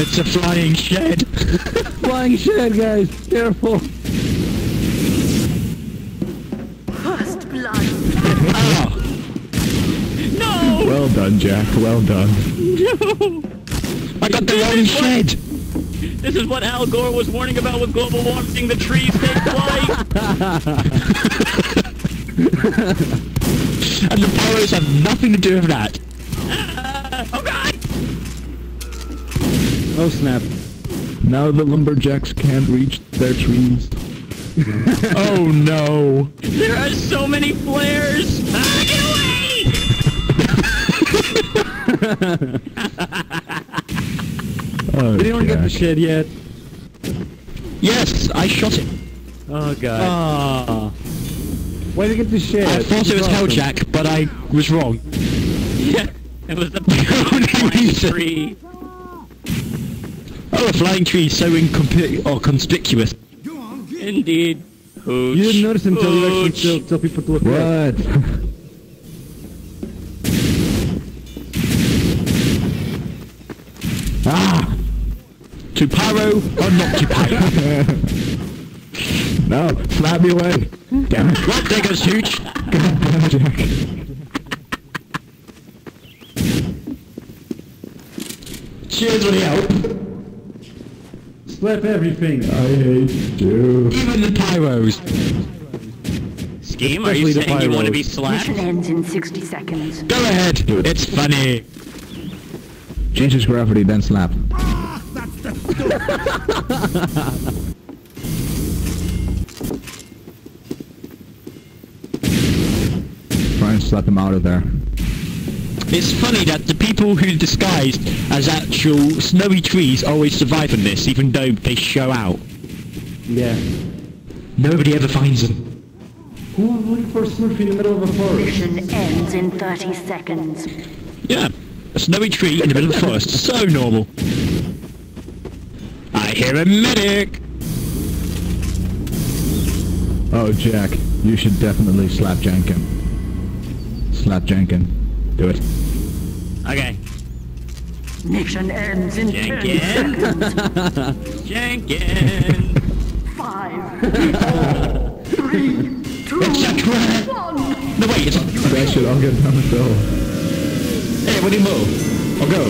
It's a flying shed. Flying shed, guys. Careful. First blood. Ah, No! Well done, Jack. Well done. No! I got the wrong shed. This is what Al Gore was warning about with global warming. The trees take flight. And the pyros have nothing to do with that. oh God! Oh snap. Now the lumberjacks can't reach their trees. Oh no. There are so many flares. Ah, get away! Oh, Did anyone get the Jack. shed yet? Yes, I shot it. Oh god. Ah. Why did they get the shed? I thought it was Awesome. Helljack, but I was wrong. Yeah, it was the only flying reason. tree. Oh, a flying tree is so incompi- or conspicuous. Indeed. Hooch. You didn't notice until you actually Hooch. tell, tell people to look at What? Ah! To pyro or not to pyro? no, slap me away. Damn it. Right, there goes Hooch. Damn it, Jack. Cheers for the help. Slap everything. I hate you. Even the pyros. Scheme, are you Especially the saying you want to be slapped? Mission ends in 60 seconds. Go ahead. It's funny. Change his gravity, then slap. Try and slap him out of there. It's funny that the people who disguised as actual snowy trees always survive in this, even though they show out. Yeah. Nobody ever finds them. Who was looking for a Smurfy in the middle of a forest? Mission ends in 30 seconds. Yeah, a snowy tree in the middle of the forest. So normal. I hear a medic. Oh, Jack, you should definitely slap Jenkin. Slap Jenkin. Do it. Okay. Mission ends in 10 Jenkins. seconds. Jenkins. Five, four, three, two, It's a trap. one. No wait, it's a That shit, I'll get down the hill. Hey, what do you move? I'll go.